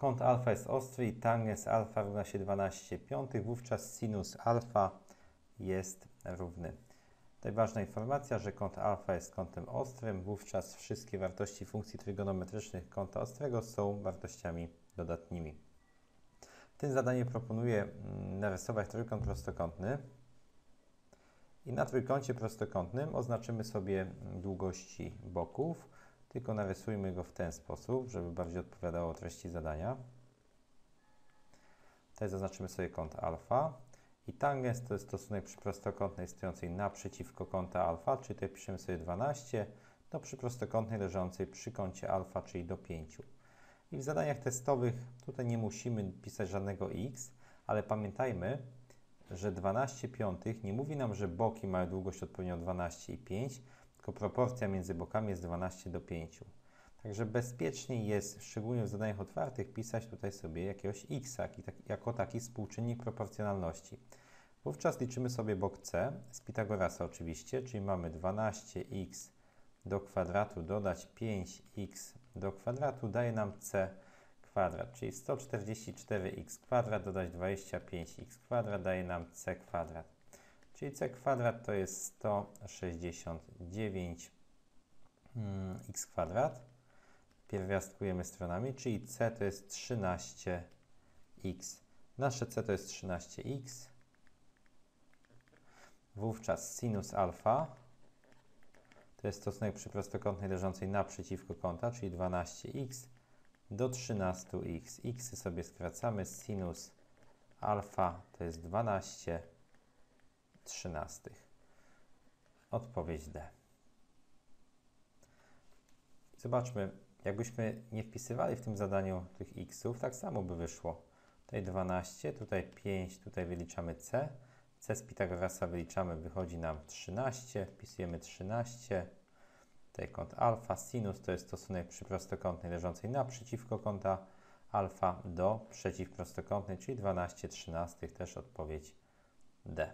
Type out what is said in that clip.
kąt alfa jest ostry i tangens alfa równa się 12 piątych, wówczas sinus alfa jest równy. Tutaj ważna informacja, że kąt alfa jest kątem ostrym, wówczas wszystkie wartości funkcji trygonometrycznych kąta ostrego są wartościami dodatnimi. W tym zadaniu proponuję mm, narysować trójkąt prostokątny. I na trójkącie prostokątnym oznaczymy sobie mm, długości boków, tylko narysujmy go w ten sposób, żeby bardziej odpowiadało treści zadania. Tutaj zaznaczymy sobie kąt alfa. I tangens to jest stosunek przy prostokątnej stojącej naprzeciwko kąta alfa, czyli tutaj piszemy sobie 12, do przy prostokątnej leżącej przy kącie alfa, czyli do 5. I w zadaniach testowych tutaj nie musimy pisać żadnego x, ale pamiętajmy, że 12 piątych nie mówi nam, że boki mają długość odpowiednio 12 i 5, tylko proporcja między bokami jest 12 do 5. Także bezpieczniej jest, szczególnie w zadaniach otwartych, pisać tutaj sobie jakiegoś x jako taki współczynnik proporcjonalności. Wówczas liczymy sobie bok c z Pitagorasa oczywiście, czyli mamy 12x do kwadratu dodać 5x do kwadratu daje nam c kwadrat, czyli 144x kwadrat dodać 25x kwadrat daje nam c kwadrat. Czyli c kwadrat to jest 169 mm, x kwadrat. Pierwiastkujemy stronami, czyli c to jest 13x. Nasze c to jest 13x. Wówczas sinus alfa to jest stosunek przy prostokątnej leżącej naprzeciwko kąta, czyli 12x do 13x. x sobie skracamy. Sinus alfa to jest 12 trzynastych. Odpowiedź D. Zobaczmy, jakbyśmy nie wpisywali w tym zadaniu tych xów, tak samo by wyszło. Tutaj 12, tutaj 5, tutaj wyliczamy c. c z Pitagorasa wyliczamy, wychodzi nam 13, wpisujemy 13. Tutaj kąt alfa, sinus to jest stosunek przy prostokątnej leżącej naprzeciwko kąta alfa do przeciwprostokątnej, czyli 12 13, też odpowiedź D.